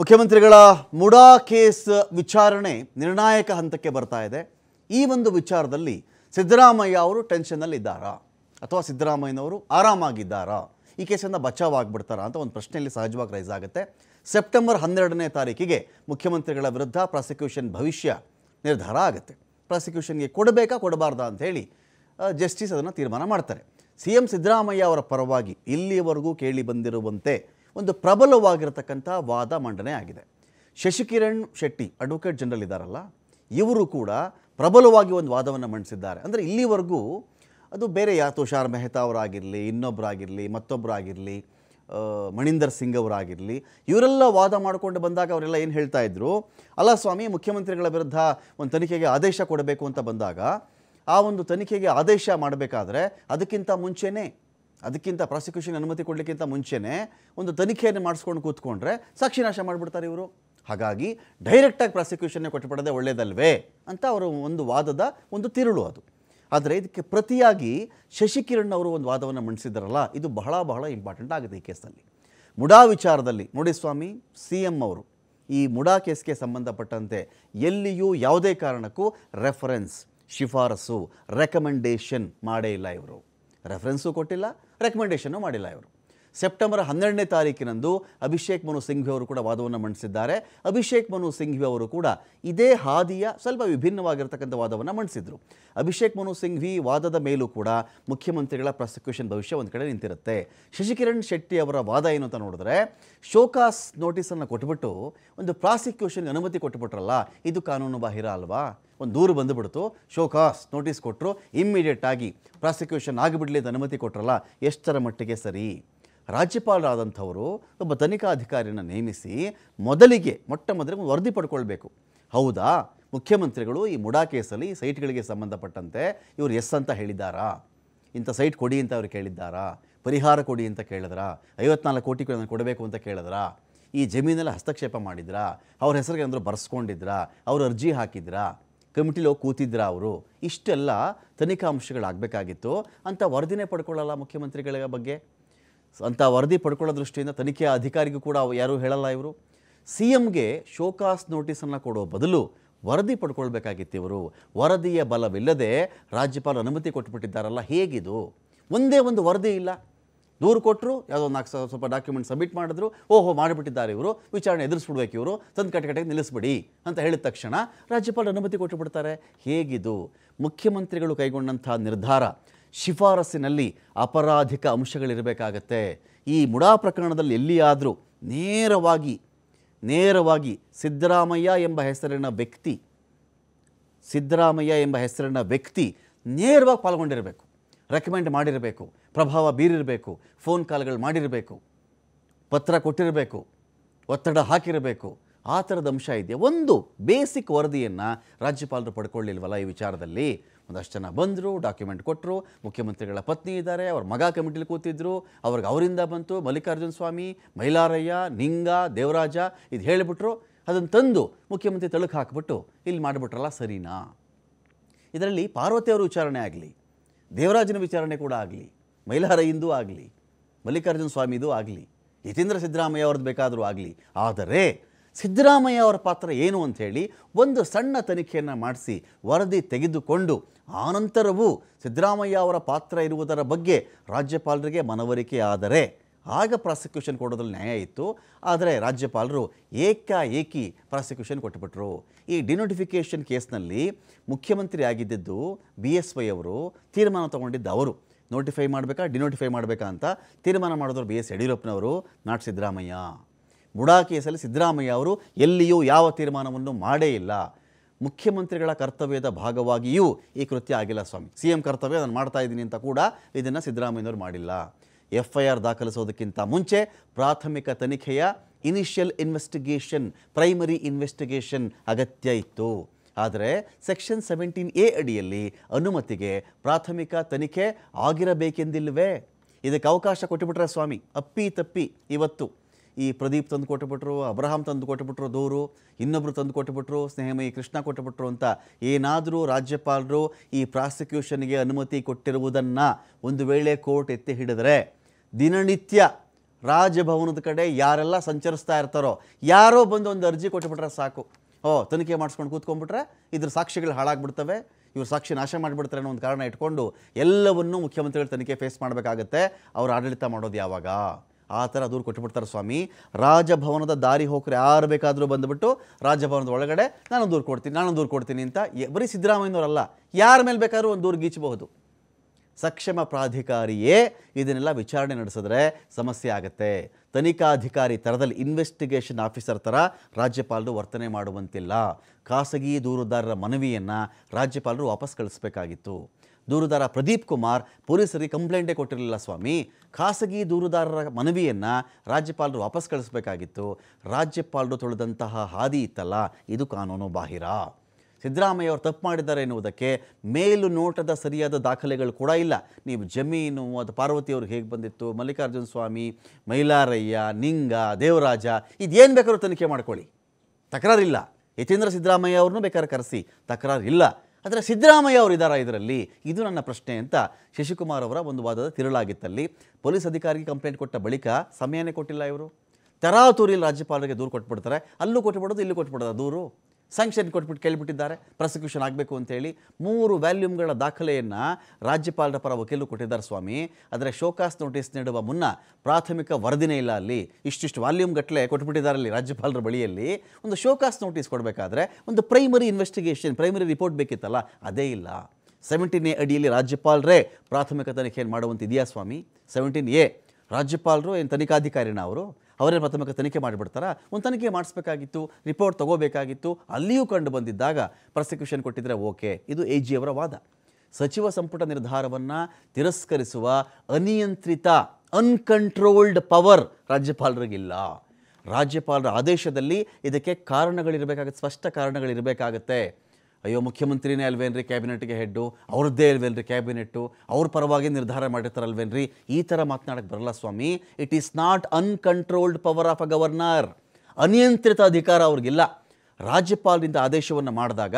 ಮುಖ್ಯಮಂತ್ರಿಗಳ ಮುಡಾ ಕೇಸ್ ವಿಚಾರಣೆ ನಿರ್ಣಾಯಕ ಹಂತಕ್ಕೆ ಬರ್ತಾ ಇದೆ. ಈ ಒಂದು ವಿಚಾರದಲ್ಲಿ ಸಿದ್ದರಾಮಯ್ಯ ಅವರು ಟೆನ್ಷನ್ನಲ್ಲಿದ್ದಾರಾ? ಅಥವಾ ಸಿದ್ದರಾಮಯ್ಯನವರು ಆರಾಮಾಗಿದ್ದಾರಾ? ಈ ಕೇಸನ್ನು ಬಚಾವ್ ಆಗಿಬಿಡ್ತಾರಾ ಅಂತ ಒಂದು ಪ್ರಶ್ನೆಯಲ್ಲಿ ಸಹಜವಾಗಿ ರೈಸ್ ಆಗುತ್ತೆ. ಸೆಪ್ಟೆಂಬರ್ ಹನ್ನೆರಡನೇ ತಾರೀಕಿಗೆ ಮುಖ್ಯಮಂತ್ರಿಗಳ ವಿರುದ್ಧ ಪ್ರಾಸಿಕ್ಯೂಷನ್ ಭವಿಷ್ಯ ನಿರ್ಧಾರ ಆಗುತ್ತೆ. ಪ್ರಾಸಿಕ್ಯೂಷನ್ಗೆ ಕೊಡಬೇಕಾ, ಕೊಡಬಾರ್ದಾ ಹೇಳಿ ಜಸ್ಟಿಸ್ ಅದನ್ನು ತೀರ್ಮಾನ ಮಾಡ್ತಾರೆ. ಸಿ ಎಂ ಸಿದ್ದರಾಮಯ್ಯ ಅವರ ಪರವಾಗಿ ಇಲ್ಲಿಯವರೆಗೂ ಕೇಳಿ ಬಂದಿರುವಂತೆ ಒಂದು ಪ್ರಬಲವಾಗಿರತಕ್ಕಂಥ ವಾದ ಮಂಡನೆ ಆಗಿದೆ. ಶಶಿಕಿರಣ್ ಶೆಟ್ಟಿ ಅಡ್ವೊಕೇಟ್ ಜನರಲ್ ಇದ್ದಾರಲ್ಲ, ಇವರು ಕೂಡ ಪ್ರಬಲವಾಗಿ ಒಂದು ವಾದವನ್ನು ಮಂಡಿಸಿದ್ದಾರೆ. ಅಂದರೆ ಇಲ್ಲಿವರೆಗೂ ಅದು ಬೇರೆ ಯಾ ತುಷಾರ್ ಮೆಹ್ತಾ ಅವರಾಗಿರಲಿ ಇನ್ನೊಬ್ಬರಾಗಿರಲಿ ಮತ್ತೊಬ್ಬರಾಗಿರಲಿ ಮಣಿಂದರ್ ಸಿಂಗ್ ಅವರಾಗಿರಲಿ, ಇವರೆಲ್ಲ ವಾದ ಮಾಡಿಕೊಂಡು ಬಂದಾಗ ಅವರೆಲ್ಲ ಏನು ಹೇಳ್ತಾ ಇದ್ರು? ಅಲ್ಲ ಸ್ವಾಮಿ, ಮುಖ್ಯಮಂತ್ರಿಗಳ ವಿರುದ್ಧ ಒಂದು ತನಿಖೆಗೆ ಆದೇಶ ಕೊಡಬೇಕು ಅಂತ ಬಂದಾಗ ಆ ಒಂದು ತನಿಖೆಗೆ ಆದೇಶ ಮಾಡಬೇಕಾದ್ರೆ ಅದಕ್ಕಿಂತ ಮುಂಚೆನೇ ಅದಕ್ಕಿಂತ ಪ್ರಾಸಿಕ್ಯೂಷನ್ ಅನುಮತಿ ಕೊಡಲಿಕ್ಕಿಂತ ಮುಂಚೆನೇ ಒಂದು ತನಿಖೆಯನ್ನು ಮಾಡಿಸ್ಕೊಂಡು ಕೂತ್ಕೊಂಡ್ರೆ ಸಾಕ್ಷಿ ನಾಶ ಮಾಡಿಬಿಡ್ತಾರೆ ಇವರು. ಹಾಗಾಗಿ ಡೈರೆಕ್ಟಾಗಿ ಪ್ರಾಸಿಕ್ಯೂಷನ್ನೇ ಕೊಟ್ಟುಬಿಡೋದೇ ಒಳ್ಳೆಯದಲ್ವೇ ಅಂತ ಅವರು ಒಂದು ವಾದದ ಒಂದು ತಿರುಳು ಅದು. ಆದರೆ ಇದಕ್ಕೆ ಪ್ರತಿಯಾಗಿ ಶಶಿಕಿರಣ್ ಅವರು ಒಂದು ವಾದವನ್ನು ಮಂಡಿಸಿದ್ದಾರಲ್ಲ ಇದು ಬಹಳ ಬಹಳ ಇಂಪಾರ್ಟೆಂಟ್ ಆಗುತ್ತೆ ಈ ಕೇಸಲ್ಲಿ. ಮುಡಾ ವಿಚಾರದಲ್ಲಿ, ನೋಡಿ ಸ್ವಾಮಿ, ಸಿ ಎಂ ಅವರು ಈ ಮುಡಾ ಕೇಸ್ಗೆ ಸಂಬಂಧಪಟ್ಟಂತೆ ಎಲ್ಲಿಯೂ ಯಾವುದೇ ಕಾರಣಕ್ಕೂ ರೆಫರೆನ್ಸ್ ಶಿಫಾರಸು ರೆಕಮೆಂಡೇಷನ್ ಮಾಡೇ ಇಲ್ಲ ಇವರು. ರೆಫರೆನ್ಸು ಕೊಟ್ಟಿಲ್ಲ ರೆಕಮೆಂಡೇಷನ್ನು ಮಾಡಿಲ್ಲ ಇವರು. ಸೆಪ್ಟೆಂಬರ್ ಹನ್ನೆರಡನೇ ತಾರೀಕಿನಂದು ಅಭಿಷೇಕ್ ಮನು ಸಿಂಘ್ವಿ ಅವರು ಕೂಡ ವಾದವನ್ನು ಮಂಡಿಸಿದ್ದಾರೆ. ಅಭಿಷೇಕ್ ಮನು ಸಿಂಘ್ವಿ ಅವರು ಕೂಡ ಇದೇ ಹಾದಿಯ ಸ್ವಲ್ಪ ವಿಭಿನ್ನವಾಗಿರ್ತಕ್ಕಂಥ ವಾದವನ್ನು ಮಂಡಿಸಿದರು. ಅಭಿಷೇಕ್ ಮನು ಸಿಂಘ್ವಿ ವಾದದ ಮೇಲೂ ಕೂಡ ಮುಖ್ಯಮಂತ್ರಿಗಳ ಪ್ರಾಸಿಕ್ಯೂಷನ್ ಭವಿಷ್ಯ ಒಂದು ಕಡೆ ನಿಂತಿರುತ್ತೆ. ಶಶಿಕಿರಣ್ ಶೆಟ್ಟಿ ಅವರ ವಾದ ಏನು ಅಂತ ನೋಡಿದ್ರೆ, ಶೋಕಾಸ್ ನೋಟಿಸನ್ನು ಕೊಟ್ಬಿಟ್ಟು ಒಂದು ಪ್ರಾಸಿಕ್ಯೂಷನ್ಗೆ ಅನುಮತಿ ಕೊಟ್ಟುಬಿಟ್ರಲ್ಲ ಇದು ಕಾನೂನು ಬಾಹಿರ ಅಲ್ವಾ? ಒಂದು ದೂರು ಬಂದುಬಿಡ್ತು, ಶೋಕಾಸ್ ನೋಟಿಸ್ ಕೊಟ್ಟರು ಇಮ್ಮಿಡಿಯೇಟಾಗಿ ಪ್ರಾಸಿಕ್ಯೂಷನ್ ಆಗಿಬಿಡಲಿ ಅಂತ ಅನುಮತಿ ಕೊಟ್ಟರಲ್ಲ ಎಷ್ಟರ ಮಟ್ಟಿಗೆ ಸರಿ? ರಾಜ್ಯಪಾಲರಾದಂಥವರು ಒಬ್ಬ ತನಿಖಾಧಿಕಾರಿಯನ್ನು ನೇಮಿಸಿ ಮೊದಲಿಗೆ, ಮೊಟ್ಟ ಮೊದಲಿಗೆ ವರದಿ ಪಡ್ಕೊಳ್ಬೇಕು. ಹೌದಾ? ಮುಖ್ಯಮಂತ್ರಿಗಳು ಈ ಮುಡಾ ಕೇಸಲ್ಲಿ ಸೈಟ್ಗಳಿಗೆ ಸಂಬಂಧಪಟ್ಟಂತೆ ಇವರು ಎಸ್ ಅಂತ ಹೇಳಿದ್ದಾರಾ? ಇಂಥ ಸೈಟ್ ಕೊಡಿ ಅಂತ ಅವ್ರು ಕೇಳಿದ್ದಾರಾ? ಪರಿಹಾರ ಕೊಡಿ ಅಂತ ಕೇಳಿದ್ರಾ? ಐವತ್ನಾಲ್ಕು ಕೋಟಿ ಕೊಡಬೇಕು ಅಂತ ಕೇಳಿದ್ರಾ? ಈ ಜಮೀನೆಲ್ಲ ಹಸ್ತಕ್ಷೇಪ ಮಾಡಿದ್ರಾ? ಅವ್ರ ಹೆಸರಿಗೆ ಏನಾದರೂ ಬರ್ಸ್ಕೊಂಡಿದ್ರಾ? ಅವ್ರು ಅರ್ಜಿ ಹಾಕಿದ್ರಾ? ಕಮಿಟಿಲಿ ಹೋಗಿ ಕೂತಿದ್ರಾ ಅವರು? ಇಷ್ಟೆಲ್ಲ ತನಿಖಾ ಅಂಶಗಳಾಗಬೇಕಾಗಿತ್ತು. ಅಂತ ವರದಿನೇ ಪಡ್ಕೊಳ್ಳಲ್ಲ ಮುಖ್ಯಮಂತ್ರಿಗಳ ಬಗ್ಗೆ? ಅಂಥ ವರದಿ ಪಡ್ಕೊಳ್ಳೋ ದೃಷ್ಟಿಯಿಂದ ತನಿಖೆಯ ಅಧಿಕಾರಿಗೂ ಕೂಡ ಯಾರೂ ಹೇಳಲ್ಲ ಇವರು. ಸಿ ಎಮ್ಗೆ ಶೋಕಾಸ್ ನೋಟಿಸನ್ನು ಕೊಡೋ ಬದಲು ವರದಿ ಪಡ್ಕೊಳ್ಬೇಕಾಗಿತ್ತು ಇವರು. ವರದಿಯ ಬಲವಿಲ್ಲದೆ ರಾಜ್ಯಪಾಲ ಅನುಮತಿ ಕೊಟ್ಟುಬಿಟ್ಟಿದ್ದಾರಲ್ಲ ಹೇಗಿದು? ಒಂದೇ ಒಂದು ವರದಿ ಇಲ್ಲ. ದೂರು ಕೊಟ್ಟರು ಯಾವುದೋ ನಾಲ್ಕು ಸ್ವಲ್ಪ ಡಾಕ್ಯುಮೆಂಟ್ ಸಬ್ಮಿಟ್ ಮಾಡಿದ್ರು, ಓಹೋ ಮಾಡಿಬಿಟ್ಟಿದ್ದಾರೆ ಇವರು. ವಿಚಾರಣೆ ಎದುರಿಸ್ಬಿಡ್ಬೇಕು ಇವರು. ತಂದು ಕಟಕಟೆಗೆ ನಿಲ್ಲಿಸ್ಬಿಡಿ ಅಂತ ಹೇಳಿದ ತಕ್ಷಣ ರಾಜ್ಯಪಾಲ ಅನುಮತಿ ಕೊಟ್ಟು ಬಿಡ್ತಾರೆ ಹೇಗಿದು? ಮುಖ್ಯಮಂತ್ರಿಗಳು ಕೈಗೊಂಡಂಥ ನಿರ್ಧಾರ ಶಿಫಾರಸ್ಸಿನಲ್ಲಿ ಅಪರಾಧಿಕ ಅಂಶಗಳಿರಬೇಕಾಗತ್ತೆ. ಈ ಮುಡಾ ಪ್ರಕರಣದಲ್ಲಿ ಎಲ್ಲಿಯಾದರೂ ನೇರವಾಗಿ ನೇರವಾಗಿ ಸಿದ್ದರಾಮಯ್ಯ ಎಂಬ ಹೆಸರಿನ ವ್ಯಕ್ತಿ, ಸಿದ್ದರಾಮಯ್ಯ ಎಂಬ ಹೆಸರಿನ ವ್ಯಕ್ತಿ ನೇರವಾಗಿ ಪಾಲ್ಗೊಂಡಿರಬೇಕು. ರೆಕಮೆಂಡ್ ಮಾಡಿರಬೇಕು. ಪ್ರಭಾವ ಬೀರಿರಬೇಕು. ಫೋನ್ ಕಾಲ್ಗಳು ಮಾಡಿರಬೇಕು. ಪತ್ರ ಕೊಟ್ಟಿರಬೇಕು. ಒತ್ತಡ ಹಾಕಿರಬೇಕು. ಆ ಥರದ ಅಂಶ ಇದೆಯಾ? ಒಂದು ಬೇಸಿಕ್ ವರದಿಯನ್ನು ರಾಜ್ಯಪಾಲರು ಪಡ್ಕೊಳ್ಳಿಲ್ವಲ್ಲ ಈ ವಿಚಾರದಲ್ಲಿ? ಒಂದಷ್ಟು ಜನ ಬಂದರು ಡಾಕ್ಯುಮೆಂಟ್ ಕೊಟ್ಟರು ಮುಖ್ಯಮಂತ್ರಿಗಳ ಪತ್ನಿ ಇದ್ದಾರೆ, ಅವ್ರ ಮಗ ಕಮಿಟಿಲಿ ಕೂತಿದ್ರು, ಅವ್ರಿಗೆ ಅವರಿಂದ ಬಂತು, ಮಲ್ಲಿಕಾರ್ಜುನ ಸ್ವಾಮಿ, ಮೈಲಾರಯ್ಯ, ನಿಂಗ, ದೇವರಾಜ, ಇದು ಹೇಳಿಬಿಟ್ರು ಅದನ್ನು ತಂದು ಮುಖ್ಯಮಂತ್ರಿ ತಳಕ್ಕೆ ಹಾಕಿಬಿಟ್ಟು ಇಲ್ಲಿ ಮಾಡಿಬಿಟ್ರಲ್ಲ ಸರಿನಾ? ಇದರಲ್ಲಿ ಪಾರ್ವತಿಯವರ ವಿಚಾರಣೆ ಆಗಲಿ, ದೇವರಾಜನ ವಿಚಾರಣೆ ಕೂಡ ಆಗಲಿ, ಮೈಲಾರಯ್ಯಂದೂ ಆಗಲಿ, ಮಲ್ಲಿಕಾರ್ಜುನ ಸ್ವಾಮಿದು ಆಗಲಿ, ಯತೀಂದ್ರ ಸಿದ್ದರಾಮಯ್ಯ ಅವ್ರದ್ದು ಬೇಕಾದರೂ ಆಗಲಿ, ಆದರೆ ಸಿದ್ದರಾಮಯ್ಯ ಅವರ ಪಾತ್ರ ಏನು ಅಂತ ಹೇಳಿ ಒಂದು ಸಣ್ಣ ತನಿಖೆಯನ್ನು ಮಾಡಿಸಿ ವರದಿ ತೆಗೆದುಕೊಂಡು ಆನಂತರವೂ ಸಿದ್ದರಾಮಯ್ಯ ಅವರ ಪಾತ್ರ ಇರುವುದರ ಬಗ್ಗೆ ರಾಜ್ಯಪಾಲರಿಗೆ ಮನವರಿಕೆ ಆದರೆ, ಆಗ ಪ್ರಾಸಿಕ್ಯೂಷನ್ ಕೊಡೋದ್ರಲ್ಲಿ ನ್ಯಾಯ ಇತ್ತು, ಆದರೆ ರಾಜ್ಯಪಾಲರು ಏಕಾಏಕಿ ಪ್ರಾಸಿಕ್ಯೂಷನ್ ಕೊಟ್ಟುಬಿಟ್ರು. ಈ ಡಿನೋಟಿಫಿಕೇಷನ್ ಕೇಸ್ನಲ್ಲಿ ಮುಖ್ಯಮಂತ್ರಿ ಆಗಿದ್ದಿದ್ದು ಬಿ ಎಸ್ ವೈ ಅವರು, ತೀರ್ಮಾನ ತಗೊಂಡಿದ್ದು ಅವರು. ನೋಟಿಫೈ ಮಾಡಬೇಕಾ, ಡಿನೋಟಿಫೈ ಮಾಡಬೇಕಾ ಅಂತ ತೀರ್ಮಾನ ಮಾಡಿದವರು ಬಿ ಎಸ್ ಯಡಿಯೂರಪ್ಪನವರು, ನಾಟ್ ಸಿದ್ದರಾಮಯ್ಯ. ಬುಡಾ ಕೇಸಲ್ಲಿ ಸಿದ್ದರಾಮಯ್ಯ ಅವರು ಎಲ್ಲಿಯೂ ಯಾವ ತೀರ್ಮಾನವನ್ನು ಮಾಡೇ ಇಲ್ಲ. ಮುಖ್ಯಮಂತ್ರಿಗಳ ಕರ್ತವ್ಯದ ಭಾಗವಾಗಿಯೂ ಈ ಕೃತ್ಯ ಆಗಿಲ್ಲ ಸ್ವಾಮಿ. ಸಿ ಎಂ ಕರ್ತವ್ಯ ನಾನು ಮಾಡ್ತಾ ಇದ್ದೀನಿ ಅಂತ ಕೂಡ ಇದನ್ನು ಸಿದ್ದರಾಮಯ್ಯನವರು ಮಾಡಿಲ್ಲ. ಎಫ್ ಐ ಆರ್ ದಾಖಲಿಸೋದಕ್ಕಿಂತ ಮುಂಚೆ ಪ್ರಾಥಮಿಕ ತನಿಖೆಯ ಇನಿಷಿಯಲ್ ಇನ್ವೆಸ್ಟಿಗೇಷನ್ ಪ್ರೈಮರಿ ಇನ್ವೆಸ್ಟಿಗೇಷನ್ ಅಗತ್ಯ ಇತ್ತು. ಆದರೆ ಸೆಕ್ಷನ್ ಸೆವೆಂಟೀನ್ ಎ ಅಡಿಯಲ್ಲಿ ಅನುಮತಿಗೆ ಪ್ರಾಥಮಿಕ ತನಿಖೆ ಆಗಿರಬೇಕೆಂದಿಲ್ವೇ ಇದಕ್ಕೆ ಅವಕಾಶ ಕೊಟ್ಟುಬಿಟ್ರೆ ಸ್ವಾಮಿ, ಅಪ್ಪಿ ತಪ್ಪಿ, ಇವತ್ತು. ಈ ಪ್ರದೀಪ್ ತಂದು ಕೊಟ್ಟುಬಿಟ್ರು, ಅಬ್ರಹಾಂ ತಂದು ಕೊಟ್ಟುಬಿಟ್ರು, ದೂರು ಇನ್ನೊಬ್ಬರು ತಂದು ಕೊಟ್ಟುಬಿಟ್ರು, ಸ್ನೇಹಮಯಿ ಕೃಷ್ಣ ಕೊಟ್ಟುಬಿಟ್ರು ಅಂತ ಏನಾದರೂ ರಾಜ್ಯಪಾಲರು ಈ ಪ್ರಾಸಿಕ್ಯೂಷನ್ಗೆ ಅನುಮತಿ ಕೊಟ್ಟಿರುವುದನ್ನು ಒಂದು ವೇಳೆ ಕೋರ್ಟ್ ಎತ್ತಿ ಹಿಡಿದರೆ ದಿನನಿತ್ಯ ರಾಜಭವನದ ಕಡೆ ಯಾರೆಲ್ಲ ಸಂಚರಿಸ್ತಾ ಇರ್ತಾರೋ, ಯಾರೋ ಬಂದು ಒಂದು ಅರ್ಜಿ ಕೊಟ್ಟುಬಿಟ್ರೆ ಸಾಕು. ಓ, ತನಿಖೆ ಮಾಡಿಸ್ಕೊಂಡು ಕೂತ್ಕೊಂಡ್ಬಿಟ್ರೆ ಇದ್ರ ಸಾಕ್ಷಿಗಳು ಹಾಳಾಗ್ಬಿಡ್ತವೆ, ಇವ್ರು ಸಾಕ್ಷಿ ನಾಶ ಮಾಡಿಬಿಡ್ತಾರೆ ಅನ್ನೋ ಒಂದು ಕಾರಣ ಇಟ್ಕೊಂಡು ಎಲ್ಲವನ್ನೂ ಮುಖ್ಯಮಂತ್ರಿಗಳು ತನಿಖೆ ಫೇಸ್ ಮಾಡಬೇಕಾಗತ್ತೆ. ಅವ್ರು ಆಡಳಿತ ಮಾಡೋದು ಯಾವಾಗ? ಆ ಥರ ದೂರು ಕೊಟ್ಟುಬಿಡ್ತಾರೆ ಸ್ವಾಮಿ. ರಾಜಭವನದ ದಾರಿ ಹೋಗ್ರೆ ಯಾರು ಬೇಕಾದರೂ ಬಂದುಬಿಟ್ಟು ರಾಜಭವನದ ಒಳಗಡೆ ನಾನು ದೂರು ಕೊಡ್ತೀನಿ, ನಾನು ದೂರು ಕೊಡ್ತೀನಿ ಅಂತ ಬರೀ ಸಿದ್ದರಾಮಯ್ಯನವರಲ್ಲ, ಯಾರ ಮೇಲೆ ಬೇಕಾದ್ರೂ ಒಂದು ದೂರು ಗೀಚಬಹುದು. ಸಕ್ಷಮ ಪ್ರಾಧಿಕಾರಿಯೇ ಇದನ್ನೆಲ್ಲ ವಿಚಾರಣೆ ನಡೆಸಿದ್ರೆ ಸಮಸ್ಯೆ ಆಗುತ್ತೆ. ತನಿಖಾಧಿಕಾರಿ ಥರದಲ್ಲಿ ಇನ್ವೆಸ್ಟಿಗೇಷನ್ ಆಫೀಸರ್ ಥರ ರಾಜ್ಯಪಾಲರು ವರ್ತನೆ ಮಾಡುವಂತಿಲ್ಲ. ಖಾಸಗಿ ದೂರುದಾರರ ಮನವಿಯನ್ನು ರಾಜ್ಯಪಾಲರು ವಾಪಸ್ ಕಳಿಸ್ಬೇಕಾಗಿತ್ತು. ದೂರುದಾರ ಪ್ರದೀಪ್ ಕುಮಾರ್ ಪೊಲೀಸರಿಗೆ ಕಂಪ್ಲೇಂಟೇ ಕೊಟ್ಟಿರಲಿಲ್ಲ ಸ್ವಾಮಿ. ಖಾಸಗಿ ದೂರುದಾರರ ಮನವಿಯನ್ನು ರಾಜ್ಯಪಾಲರು ವಾಪಸ್ ಕಳಿಸಬೇಕಾಗಿತ್ತು. ರಾಜ್ಯಪಾಲರು ತೊಳೆದಂತಹ ಹಾದಿ ಇತ್ತಲ್ಲ, ಇದು ಕಾನೂನು ಬಾಹಿರ. ಸಿದ್ದರಾಮಯ್ಯ ಅವರು ತಪ್ಪು ಮಾಡಿದ್ದಾರೆ ಎನ್ನುವುದಕ್ಕೆ ಮೇಲು ನೋಟದ ಸರಿಯಾದ ದಾಖಲೆಗಳು ಕೂಡ ಇಲ್ಲ. ನೀವು ಜಮೀನು, ಅದು ಪಾರ್ವತಿಯವ್ರಿಗೆ ಹೇಗೆ ಬಂದಿತ್ತು, ಮಲ್ಲಿಕಾರ್ಜುನ ಸ್ವಾಮಿ, ಮೈಲಾರಯ್ಯ, ನಿಂಗ, ದೇವರಾಜ, ಇದೇನು ಬೇಕಾದ್ರೂ ತನಿಖೆ ಮಾಡ್ಕೊಳ್ಳಿ. ತಕರಾರಿಲ್ಲ. ಯತೀಂದ್ರ ಸಿದ್ದರಾಮಯ್ಯ ಅವ್ರನ್ನೂ ಬೇಕಾದ್ರೆ ಕರೆಸಿ. ತಕರಾರಿಲ್ಲ. ಆದರೆ ಸಿದ್ದರಾಮಯ್ಯ ಅವರು ಇದ್ದಾರಾ ಇದರಲ್ಲಿ? ಇದು ನನ್ನ ಪ್ರಶ್ನೆ ಅಂತ ಶಶಿಕುಮಾರ್ ಅವರ ಒಂದು ವಾದದ ತಿರುಳಾಗಿತ್ತಲ್ಲಿ. ಪೊಲೀಸ್ ಅಧಿಕಾರಿಗೆ ಕಂಪ್ಲೇಂಟ್ ಕೊಟ್ಟ ಬಳಿಕ ಸಮಯನೇ ಕೊಟ್ಟಿಲ್ಲ ಇವರು. ತರಾತುರಿಯಲ್ಲಿ ರಾಜ್ಯಪಾಲರಿಗೆ ದೂರು ಕೊಟ್ಬಿಡ್ತಾರೆ. ಅಲ್ಲೂ ಕೊಟ್ಬಿಡೋದು, ಇಲ್ಲೂ ಕೊಟ್ಬಿಡೋದು, ದೂರು. ಸ್ಯಾಂಕ್ಷನ್ ಕೊಟ್ಬಿಟ್ಟು ಕೇಳಿಬಿಟ್ಟಿದ್ದಾರೆ. ಪ್ರಾಸಿಕ್ಯೂಷನ್ ಆಗಬೇಕು ಅಂತೇಳಿ ಮೂರು ವ್ಯಾಲ್ಯೂಮ್ಗಳ ದಾಖಲೆಯನ್ನು ರಾಜ್ಯಪಾಲರ ಪರ ವಕೀಲರು ಕೊಟ್ಟಿದ್ದಾರೆ ಸ್ವಾಮಿ. ಆದರೆ ಶೋಕಾಸ್ ನೋಟಿಸ್ ನೀಡುವ ಮುನ್ನ ಪ್ರಾಥಮಿಕ ವರದಿನೇ ಇಲ್ಲ ಅಲ್ಲಿ. ಇಷ್ಟಿಷ್ಟು ವಾಲ್ಯೂಮ್ ಗಟ್ಟಲೆ ಕೊಟ್ಬಿಟ್ಟಿದ್ದಾರೆ ಅಲ್ಲಿ ರಾಜ್ಯಪಾಲರ ಬಳಿಯಲ್ಲಿ. ಒಂದು ಶೋಕಾಸ್ ನೋಟಿಸ್ ಕೊಡಬೇಕಾದ್ರೆ ಒಂದು ಪ್ರೈಮರಿ ಇನ್ವೆಸ್ಟಿಗೇಷನ್ ಪ್ರೈಮರಿ ರಿಪೋರ್ಟ್ ಬೇಕಿತ್ತಲ್ಲ, ಅದೇ ಇಲ್ಲ. ಸೆವೆಂಟೀನ್ ಎ ಅಡಿಯಲ್ಲಿ ರಾಜ್ಯಪಾಲರೇ ಪ್ರಾಥಮಿಕ ತನಿಖೆಯನ್ನು ಮಾಡುವಂತ ಇದೆಯಾ ಸ್ವಾಮಿ? ಸೆವೆಂಟೀನ್ ಎ ರಾಜ್ಯಪಾಲರು ಏನು ತನಿಖಾಧಿಕಾರಿನ ಅವರು? ಅವರೇ ಪ್ರಾಥಮಿಕ ತನಿಖೆ ಮಾಡಿಬಿಡ್ತಾರಾ? ಒಂದು ತನಿಖೆ ಮಾಡಿಸ್ಬೇಕಾಗಿತ್ತು ರಿಪೋರ್ಟ್ ತಗೋಬೇಕಾಗಿತ್ತು, ಅಲ್ಲಿಯೂ ಕಂಡು ಬಂದಿದ್ದಾಗ ಪ್ರಾಸಿಕ್ಯೂಷನ್ ಕೊಟ್ಟಿದ್ರೆ ಓಕೆ ಇದು ಎ ಜಿ ಅವರ ವಾದ. ಸಚಿವ ಸಂಪುಟ ನಿರ್ಧಾರವನ್ನು ತಿರಸ್ಕರಿಸುವ ಅನಿಯಂತ್ರಿತ ಅನ್ಕಂಟ್ರೋಲ್ಡ್ ಪವರ್ ರಾಜ್ಯಪಾಲರಿಗಿಲ್ಲ. ರಾಜ್ಯಪಾಲರ ಆದೇಶದಲ್ಲಿ ಇದಕ್ಕೆ ಕಾರಣಗಳಿರಬೇಕಾಗುತ್ತೆ, ಸ್ಪಷ್ಟ ಕಾರಣಗಳಿರಬೇಕಾಗತ್ತೆ. ಅಯ್ಯೋ, ಮುಖ್ಯಮಂತ್ರಿನೇ ಅಲ್ವೇನ್ರಿ ಕ್ಯಾಬಿನೆಟ್ಗೆ ಹೆಡ್ಡು? ಅವ್ರದ್ದೇ ಅಲ್ವೇನ್ರಿ ಕ್ಯಾಬಿನೆಟ್ಟು? ಅವ್ರ ಪರವಾಗಿ ನಿರ್ಧಾರ ಮಾಡಿರ್ತಾರಲ್ವೇನ್ರಿ ಈ ಥರ ಮಾತನಾಡಕ್ಕೆ ಬರಲ್ಲ ಸ್ವಾಮಿ. It is not uncontrolled power of a governor ಅನಿಯಂತ್ರಿತ ಅಧಿಕಾರ ಅವ್ರಿಗಿಲ್ಲ. ರಾಜ್ಯಪಾಲರಿಂದ ಆದೇಶವನ್ನು ಮಾಡಿದಾಗ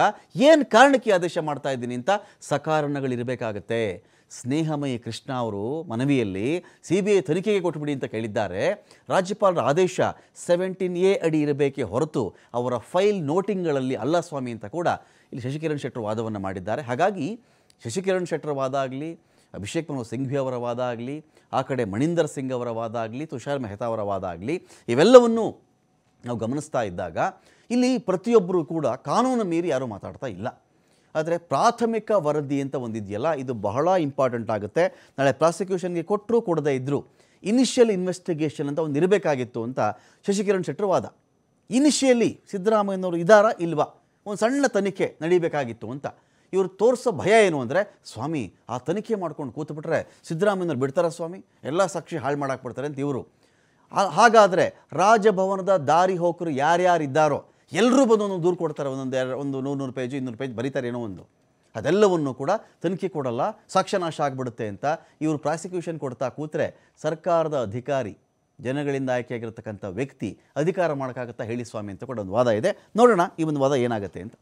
ಏನು ಕಾರಣಕ್ಕೆ ಆದೇಶ ಮಾಡ್ತಾ ಇದ್ದೀನಿ ಅಂತ ಸಕಾರಣಗಳಿರಬೇಕಾಗತ್ತೆ. ಸ್ನೇಹಮಯಿ ಕೃಷ್ಣ ಅವರು ಮನವಿಯಲ್ಲಿ ಸಿ ಬಿ ಐ ತನಿಖೆಗೆ ಕೊಟ್ಬಿಡಿ ಅಂತ ಕೇಳಿದ್ದಾರೆ. ರಾಜ್ಯಪಾಲರ ಆದೇಶ ಸೆವೆಂಟೀನ್ ಎ ಅಡಿ ಇರಬೇಕೇ ಹೊರತು ಅವರ ಫೈಲ್ ನೋಟಿಂಗ್ಗಳಲ್ಲಿ ಅಲ್ಲ ಸ್ವಾಮಿ ಅಂತ ಕೂಡ ಇಲ್ಲಿ ಶಶಿಕಿರಣ್ ಶೆಟ್ಟರ್ ವಾದವನ್ನು ಮಾಡಿದ್ದಾರೆ. ಹಾಗಾಗಿ ಶಶಿಕಿರಣ್ ಶೆಟ್ಟರ್ ವಾದ ಆಗಲಿ, ಅಭಿಷೇಕ್ ಮನೋ ಸಿಂಘ್ವಿ ಅವರ ವಾದ ಆಗಲಿ, ಆ ಕಡೆ ಮಣಿಂದರ್ ಸಿಂಗ್ ಅವರ ವಾದ ಆಗಲಿ, ತುಷಾರ್ ಮೆಹ್ತಾ ಅವರ ವಾದ ಆಗಲಿ, ಇವೆಲ್ಲವನ್ನೂ ನಾವು ಗಮನಿಸ್ತಾ ಇದ್ದಾಗ ಇಲ್ಲಿ ಪ್ರತಿಯೊಬ್ಬರೂ ಕೂಡ ಕಾನೂನು ಮೀರಿ ಯಾರೂ ಮಾತಾಡ್ತಾ ಇಲ್ಲ. ಆದರೆ ಪ್ರಾಥಮಿಕ ವರದಿ ಅಂತ ಒಂದಿದೆಯಲ್ಲ, ಇದು ಬಹಳ ಇಂಪಾರ್ಟೆಂಟ್ ಆಗುತ್ತೆ. ನಾಳೆ ಪ್ರಾಸಿಕ್ಯೂಷನ್ಗೆ ಕೊಟ್ಟರೂ ಕೊಡದೇ ಇದ್ದರು ಇನಿಷಿಯಲ್ ಇನ್ವೆಸ್ಟಿಗೇಷನ್ ಅಂತ ಒಂದು ಇರಬೇಕಾಗಿತ್ತು ಅಂತ ಶಶಿಕಿರಣ್ ಶೆಟ್ಟರ್ ವಾದ. ಇನಿಷಿಯಲಿ ಸಿದ್ದರಾಮಯ್ಯನವರು ಇದ್ದಾರಾ ಇಲ್ವಾ? ಒಂದು ಸಣ್ಣ ತನಿಖೆ ನಡೀಬೇಕಾಗಿತ್ತು ಅಂತ. ಇವರು ತೋರಿಸೋ ಭಯ ಏನು ಅಂದರೆ, ಸ್ವಾಮಿ, ಆ ತನಿಖೆ ಮಾಡ್ಕೊಂಡು ಕೂತ್ಬಿಟ್ರೆ ಸಿದ್ದರಾಮಯ್ಯನವ್ರು ಬಿಡ್ತಾರಾ ಸ್ವಾಮಿ? ಎಲ್ಲ ಸಾಕ್ಷಿ ಹಾಳು ಮಾಡಾಕ್ಬಿಡ್ತಾರೆ ಅಂತ ಇವರು. ಹಾಗಾದರೆ ರಾಜಭವನದ ದಾರಿ ಹೋಕರು ಯಾರ್ಯಾರಿದ್ದಾರೋ ಎಲ್ಲರೂ ಬಂದು ಒಂದೊಂದು ದೂರು ಕೊಡ್ತಾರೆ, ಒಂದೊಂದು ಎರಡು ಒಂದು ನೂರು ನೂರು ಪೇಜು, ಇನ್ನೂರು ಪೇಜ್ ಬರೀತಾರೆ ಏನೋ ಒಂದು. ಅದೆಲ್ಲವನ್ನು ಕೂಡ ತನಿಖೆ ಕೊಡಲ್ಲ, ಸಾಕ್ಷ್ಯನಾಶ ಆಗಿಬಿಡುತ್ತೆ ಅಂತ ಇವರು ಪ್ರಾಸಿಕ್ಯೂಷನ್ ಕೊಡ್ತಾ ಕೂತ್ರೆ ಸರ್ಕಾರದ ಅಧಿಕಾರಿ ಜನಗಳಿಂದ ಆಯ್ಕೆಯಾಗಿರ್ತಕ್ಕಂಥ ವ್ಯಕ್ತಿ ಅಧಿಕಾರ ಮಾಡೋಕ್ಕಾಗತ್ತಾ ಹೇಳಿ ಸ್ವಾಮಿ ಅಂತ ಕೂಡ ಒಂದು ವಾದ ಇದೆ. ನೋಡೋಣ ಈ ಒಂದು ವಾದ ಏನಾಗುತ್ತೆ ಅಂತ.